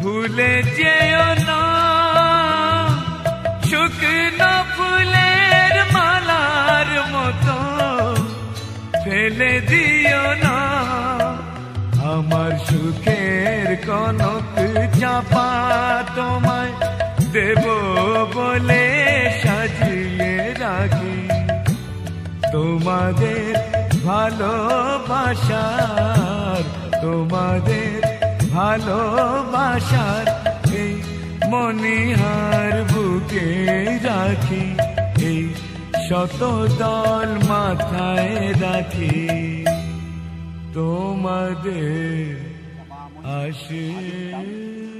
ভুলে যেও না। শুকনো ফুলের মালার মতো ফেলে দিও না। আমার সুখের কনক চাপা তোমায় দেব বলে সাজিয়ে রাখি। তোমাদের ভালোবাসার, তোমাদের ভালোবাসার এই মনিহার বুকে রাখি এই শত দল মাথায় রাখি। তোমাদের আশীর্বাদে।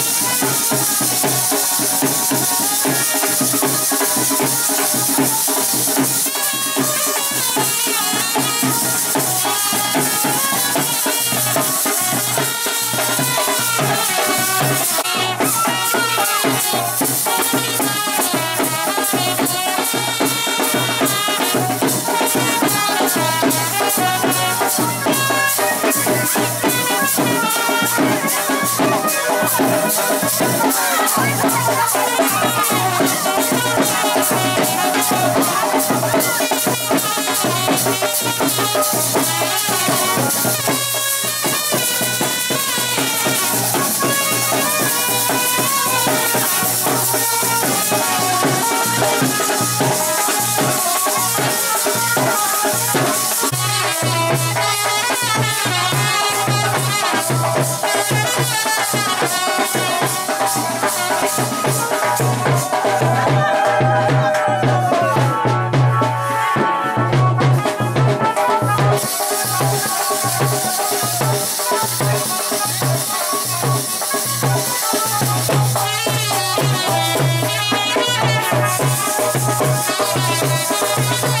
Thank